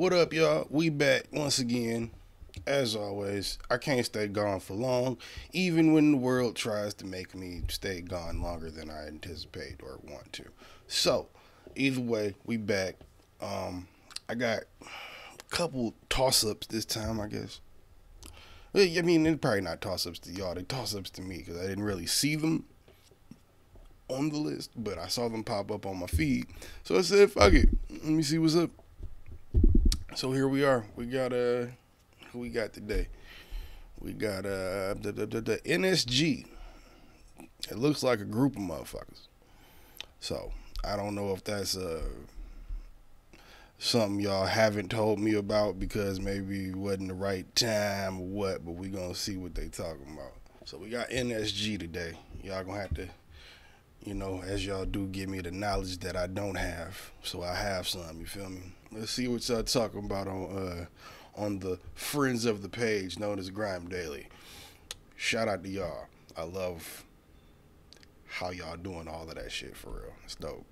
What up, y'all? We back once again. As always, I can't stay gone for long, even when the world tries to make me stay gone longer than I anticipate or want to. So, either way, we back. Um, I got a couple toss ups this time, I guess. I mean, it's probably not toss ups to y'all, they toss ups to me because I didn't really see them on the list, but I saw them pop up on my feed. So I said, fuck it. Let me see what's up. So here we are. We got uh who we got today? We got uh the, the, the, the NSG. It looks like a group of motherfuckers. So I don't know if that's uh something y'all haven't told me about because maybe it wasn't the right time or what, but we gonna see what they talking about. So we got NSG today. Y'all gonna have to you know, as y'all do give me the knowledge that I don't have, so I have some. You feel me? Let's see what y'all talking about on uh, on the friends of the page known as Grime Daily. Shout out to y'all. I love how y'all doing all of that shit for real. It's dope.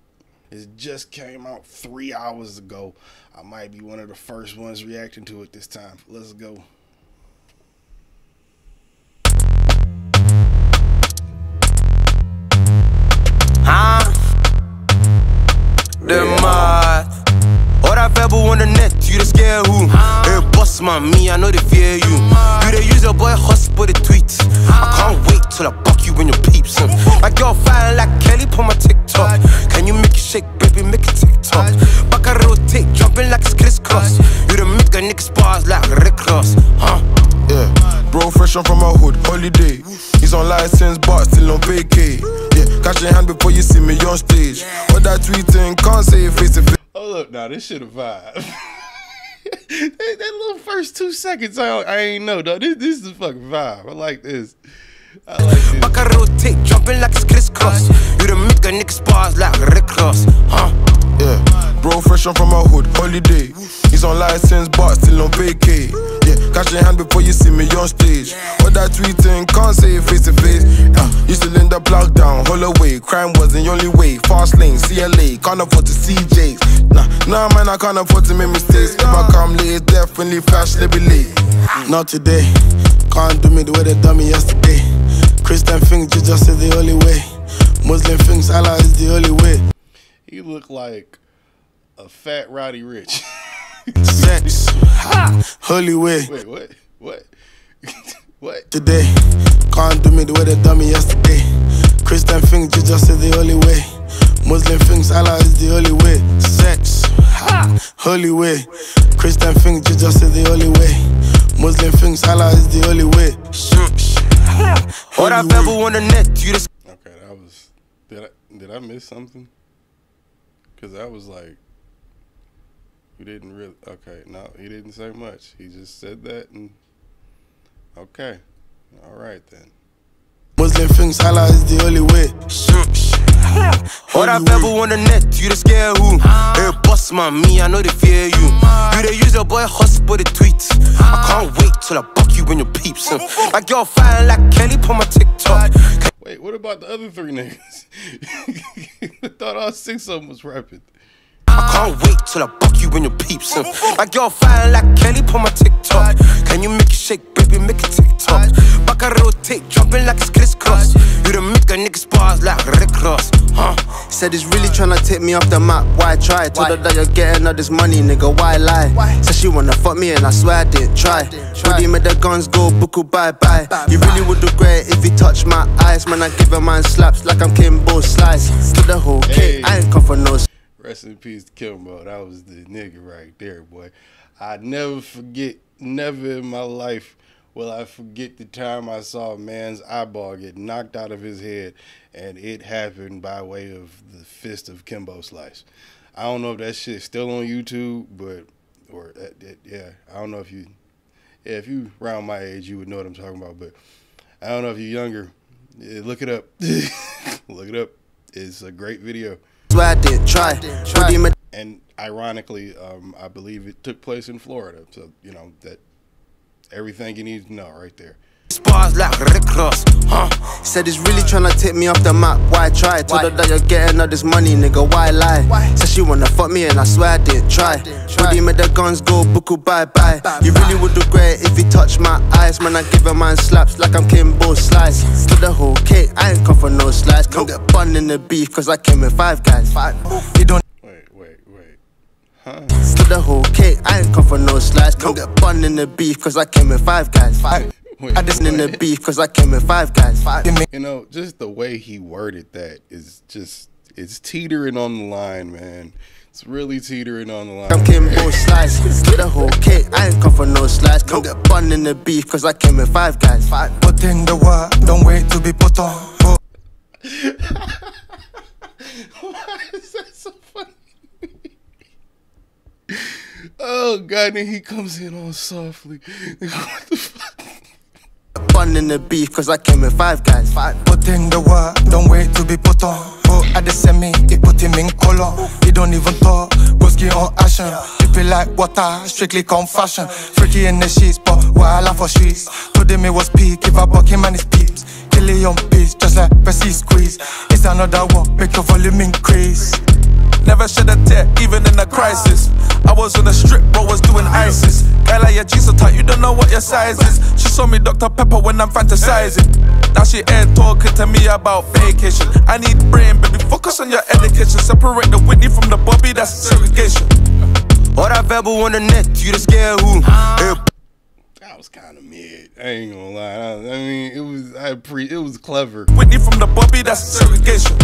It just came out three hours ago. I might be one of the first ones reacting to it this time. Let's go. the you the scare who? Hey, boss man, me, I know they fear you. You the use your boy hustle the tweets. I can't wait till I buck you in your peeps. Huh? My girl fine like Kelly, put my TikTok. Can you make it shake, baby, make it TikTok? Back I rotate, jumping like it's crisscross. You the make a nigga bars like Rick Ross, huh? Yeah, bro, fresh on from my hood, holiday. He's on license, but still on vacay. Yeah, catch your hand before you see me on stage. What that tweeting, can't say it face to face. Hold up, now this shit a vibe. that, that little first two seconds, I, I ain't know, though. This, this is a fucking vibe. I like this. I like this. Rotate, jumping like it's crisscross. You the make a like Rick huh? Yeah, bro, fresh on from my hood, holiday. He's on license, but still on vacay. Yeah, catch your hand before you see me on stage. All that tweeting, can't say it face to face. Uh, used to lend the plug down, Holloway. Crime was the only way. Fast lane, CLA, can't afford to see J's. Nah, nah, man, I can't afford to make mistakes. If I come late, definitely flash, let be late. Not today, can't do me the way they done me yesterday. Christian things, Jesus is the only way. Muslim things, Allah is the only way. He look like a fat Roddy Ricch. Sex, ha, holy way. Wait, what? What? what? Today, can't do me the way they done me yesterday. Christian things, Jesus is the only way. Muslim things, Allah is the only way. Sex, holy way. Christian things, Jesus is the only way. Muslim things, Allah is the only way. All that verbal on the net, you just. Okay, that was. Did I did I miss something? Cause that was like. He didn't really. Okay, no, he didn't say much. He just said that and. Okay, all right then. Muslim things, Allah is the only way. All that verbal on the net, you the scare who? Hey, boss man, me, I know they fear you. You the use your boy hustle the tweets. I can't wait till I buck you in your peeps. Huh? My girl fine like Kelly, put my TikTok. Wait, what about the other three niggas? I thought all six of them was rapping. I can't wait till I buck you in your peeps. Huh? My girl fine like Kelly, put my TikTok. Can you make it shake, baby, make it TikTok? Back I rotate, jumping like it's crisscross. You the make a nigga bars like Rick Ross, huh? Said he's really tryna take me off the map. Why try? Told her that you're getting all this money, nigga. Why lie? Said she wanna fuck me and I swear I didn't try. Body made the guns go buckle bye bye. You really would regret great if you touch my eyes. Man, I give a man slaps like I'm Kimbo Slice. To the whole cake, I ain't come for no. Rest in peace to Kimbo. That was the nigga right there, boy. I never forget, never in my life will I forget the time I saw a man's eyeball get knocked out of his head, and it happened by way of the fist of Kimbo Slice. I don't know if that shit's still on YouTube, but or that, that, yeah, I don't know if you, yeah, if you around my age, you would know what I'm talking about. But I don't know if you're younger. Yeah, look it up. look it up. It's a great video. Swear I didn't try. Body And ironically, um, I believe it took place in Florida. So you know that everything you need to know right there. Bars like Rick Ross, Huh? Said he's really tryna take me off the map. Why try? Told her that you're getting all this money, nigga. Why lie? Why? Said she wanna fuck me and I swear I didn't try. Body made the guns go buku bye bye. You really would do great if you touch my eyes. Man, I give a man slaps like I'm Kimbo Slice. To the whole cake, I ain't come for no slice. Come get bun in the beef, cause I came with five guys. Five. You don't Wait, wait, wait. to the whole cake, I ain't come for no slice. Come get bun in the beef, cause I came with five guys. Five. Wait, I just in the beef, cause I came with five guys. Five. You know, just the way he worded that is just it's teetering on the line, man. It's really teetering on the line. I'm line. Kimbo Slice. get the whole cake, I ain't come for no slice. Come get bun in the beef, cause I came with five guys. Five. Put in the work, don't wait to be put on. Oh, Why is that so funny? oh god, then he comes in all softly. what the fuck? Bun in the beef, cause I came with five guys. Five. Put in the work, don't wait to be put on. Oh, at the semi, it put him in color. He don't even talk, Broski on action. Drip it like water, strictly come fashion. Freaky in the sheets, but while I for streets. Told him it was peak, if I buck him and his peeps. Kill it on peace, just like Bessie squeeze. It's another one, make your volume increase. Never shed a tear, even in a crisis. I was on a strip, bro, was doing ISIS. Girl, like your jeans so tight, you don't know what your size is. She saw me Dr. Pepper when I'm fantasizing. Now she ain't talking to me about vacation. I need brain, baby, focus on your education. Separate the Whitney from the Bobby, that's segregation. All that verbal on the net, you the scare who? Hey, That was kind of mid. I ain't gonna lie. I, I mean, it was I pre. It was clever. Whitney from the Bobby, that's segregation.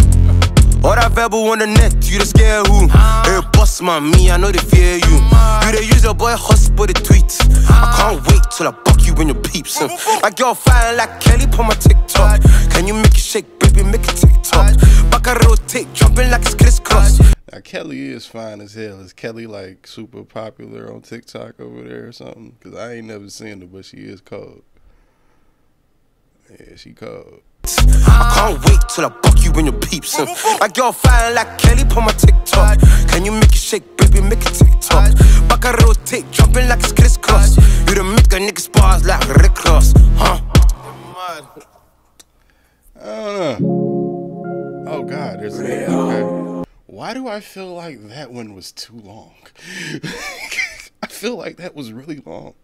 All that verbal on the net, you the scare who? Hey, boss man, me, I know they fear you. You the use your boy hustle the tweets. I can't wait till I buck you in your peeps. Uh, Like girl fine like Kelly on my TikTok. Can you make it shake, baby, make it TikTok? Back I rotate, jumping like it's crisscross. Now Kelly is fine as hell. Is Kelly like super popular on TikTok over there or something? Cause I ain't never seen her, but she is cold. Yeah, she cold. I can't wait till I buck you in your peeps. Uh, Like fine like Kelly on my TikTok. Can you make it shake, baby, make it TikTok? Back I rotate, jumping like it's crisscross. You the make a nigga spars like Rick Ross, huh? I don't know. Oh God, there's a okay. Why do I feel like that one was too long? I feel like that was really long.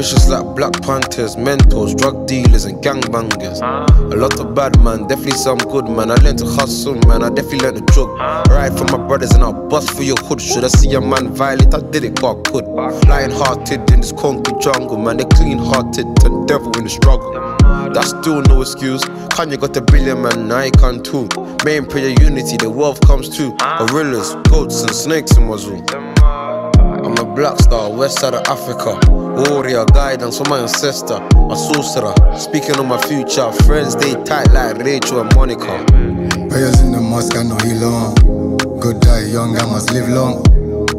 Vicious like Black Panthers, mentors, drug dealers, and gangbangers. A lot of bad man, definitely some good man. I learned to hustle, man. I definitely learned to jog. Ride for my brothers and I'll bust for your hood. Should I see a man violate? I did it, God could. Lion hearted in this concrete jungle, man. They clean hearted, the devil in the struggle. That's still no excuse. Kanye got a billion, man. I can too. Main prayer unity, the wealth comes too. Gorillas, goats, and snakes in my zoo. I'm a black star, west side of Africa. Warrior, guidance from my ancestor. A sorcerer, speaking on my future. Friends, they tight like Rachel and Monica. Prayers in the mosque, I know he long. Good die young, I must live long.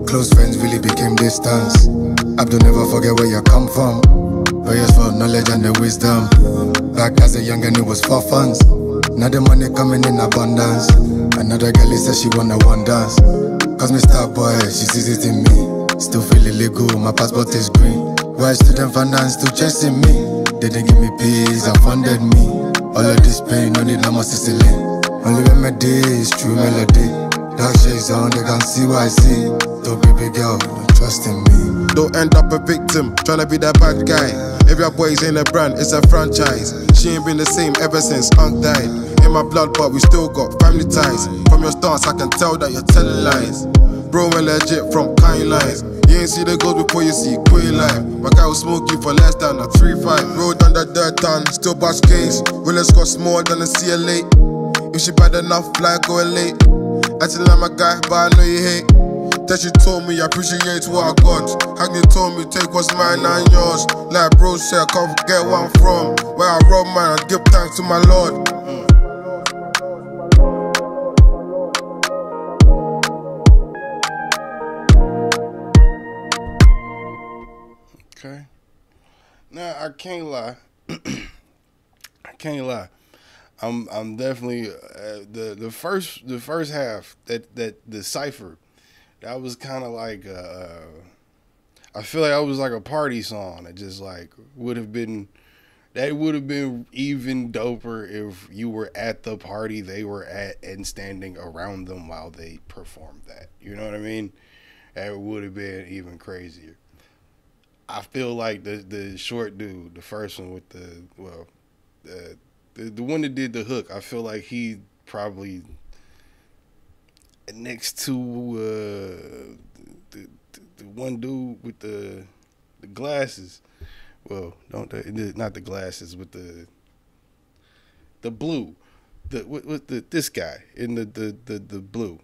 Close friends really became distance. Abdul never forget where you come from. Prayers for knowledge and the wisdom. Back as a young and it was for funds. Now the money coming in abundance. Another girl says she wanna one dance. Cause me boy, she sees it in me. Still feel illegal, my passport is green. Why student finance still chasing me? They didn't give me peace, and funded me. All of this pain, no need no more Sicily. Only remedy is true melody. Dark shades on, they can see what I see. Don't baby girl, don't trust in me. Don't end up a victim, tryna be that bad guy. If your boys ain't a brand, it's a franchise. She ain't been the same ever since Unc died. In my blood, but we still got family ties. From your stance, I can tell that you're telling lies. Bro, we're legit from kind lines. You ain't see the goals before you see queen life. My guy will smoke you for less than a 3-5. Road under dirt ton, still bash case. Willis cost more than a CLA. If she bad enough, fly going late. Acting like my guy, but I know you hate. That she told me I appreciate what I got. Hackney told me take what's mine and yours. Like bro said, I can't forget where I'm from. Where I rob man, I give thanks to my Lord. I can't lie. I can't lie. I'm I'm definitely uh, the the first the first half that that the cipher that was kind of like uh, I feel like I was like a party song that just like would have been that would have been even doper if you were at the party they were at and standing around them while they performed that. You know what I mean? That would have been even crazier. I feel like the the short dude, the first one with the well, the the, the one that did the hook, I feel like he probably next to uh, the, the the one dude with the the glasses. Well, don't the, not the glasses with the the blue. The with, with the this guy in the, the the the blue.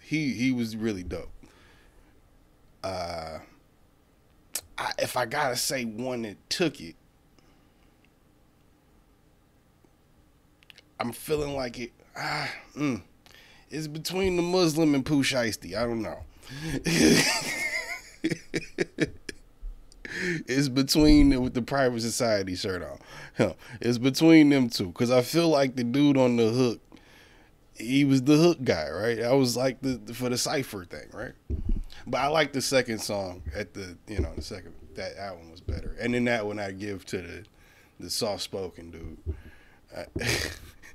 He he was really dope. Uh I, if I gotta say one that took it, I'm feeling like it. Ah, mm, it's between the Muslim and Pooh Shiesty. I don't know. it's between with the private society shirt on. It's between them two because I feel like the dude on the hook, he was the hook guy, right? I was like the for the cipher thing, right? But I like the second song at the you know the second that album was better, and then that one I give to the the soft spoken dude.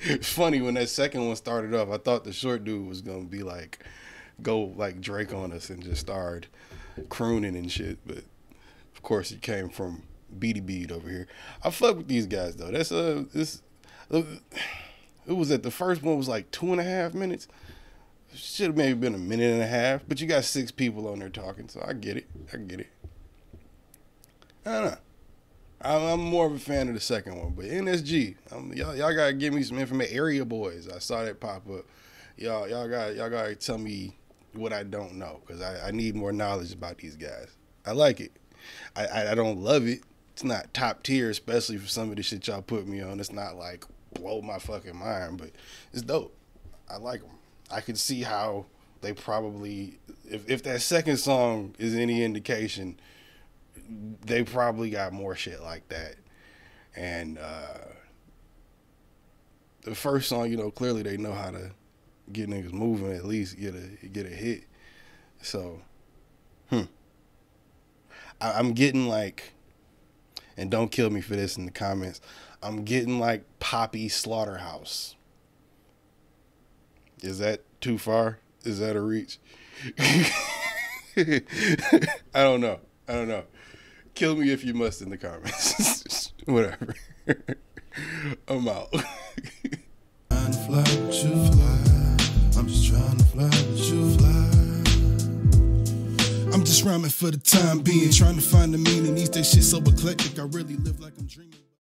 It's funny when that second one started off. I thought the short dude was gonna be like go like Drake on us and just start crooning and shit, but of course it came from Beady Bead over here. I fuck with these guys though. That's uh this. It was at the first one was like two and a half minutes. Should have maybe been a minute and a half, but you got six people on there talking, so I get it. I get it. I don't know. I'm, more of a fan of the second one, but NSG, um, y'all, y'all gotta give me some information. Area boys, I saw that pop up. Y'all, y'all got, y'all gotta tell me what I don't know because I, I need more knowledge about these guys. I like it. I, I, I don't love it. It's not top tier, especially for some of the shit y'all put me on. It's not like blow my fucking mind, but it's dope. I like them. I can see how they probably, if if that second song is any indication they probably got more shit like that. And uh, the first song, you know, clearly they know how to get niggas moving, at least get a get a hit. So, hmm. I, am getting like, and don't kill me for this in the comments. I'm getting like Poppy Slaughterhouse. Is that too far? Is that a reach? I don't know. I don't know. Kill me if you must in the comments. Whatever. I'm out. I'm just trying to fly with you. I'm just rhyming for the time being, trying to find the meaning. These days shit so eclectic, I really live like I'm dreaming.